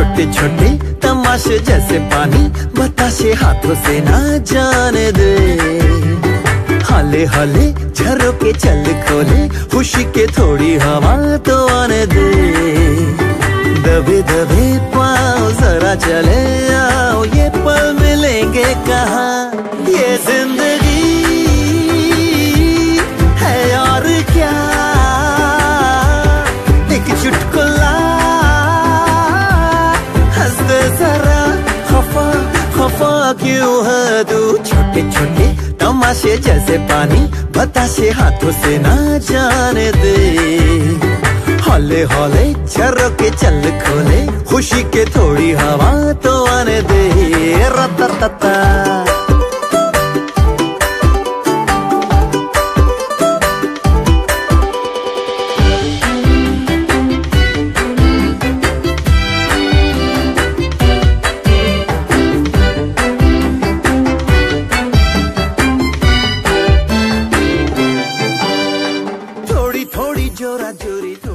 छोटे छोटे तमाशे जैसे पानी, बताशे हाथों से ना जाने दे। हाले हाले झरोके चल खोले, खुशी के थोड़ी हवा तो आने दे। दबे दबे पाँव जरा चले। क्यों है तू? छोटे छोटे तमाशे जैसे पानी, बताशे हाथों से ना जाने दे। हौले हौले के चल खोले, खुशी के थोड़ी हवा तो आने दे। रता Raggio raggio ritorno